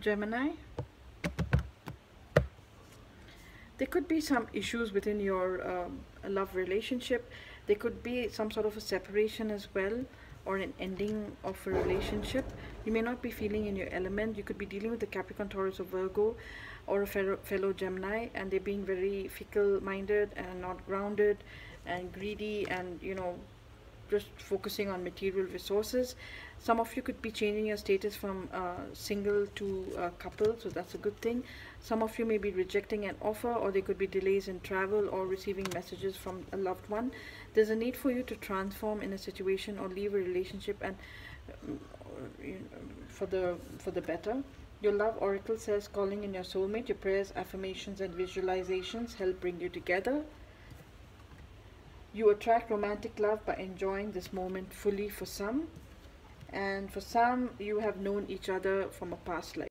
Gemini. There could be some issues within your um, love relationship. There could be some sort of a separation as well or an ending of a relationship. You may not be feeling in your element. You could be dealing with a Capricorn, Taurus, or Virgo or a fellow, fellow Gemini and they're being very fickle minded and not grounded and greedy and you know just focusing on material resources. Some of you could be changing your status from uh, single to couple so that's a good thing. Some of you may be rejecting an offer or there could be delays in travel or receiving messages from a loved one. There's a need for you to transform in a situation or leave a relationship and um, for the for the better. Your love oracle says calling in your soulmate your prayers affirmations and visualizations help bring you together you attract romantic love by enjoying this moment fully for some. And for some you have known each other from a past life